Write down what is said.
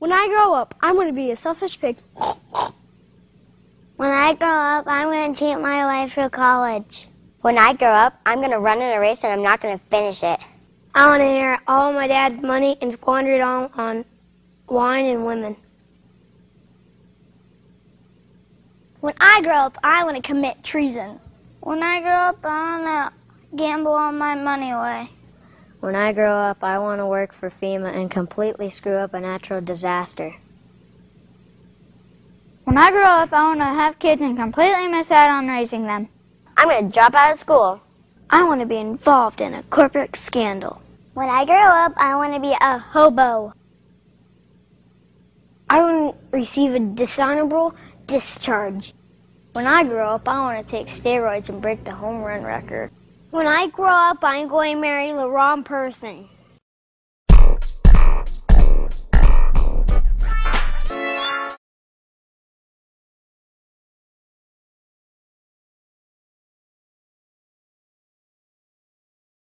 When I grow up, I'm going to be a selfish pig. When I grow up, I'm going to cheat my way through college. When I grow up, I'm going to run in a race and I'm not going to finish it. I want to inherit all my dad's money and squander it all on wine and women. When I grow up, I want to commit treason. When I grow up, I want to gamble all my money away. When I grow up, I want to work for FEMA and completely screw up a natural disaster. When I grow up, I want to have kids and completely miss out on raising them. I'm going to drop out of school. I want to be involved in a corporate scandal. When I grow up, I want to be a hobo. I want to receive a dishonorable discharge. When I grow up, I want to take steroids and break the home run record. When I grow up, I'm going to marry the wrong person.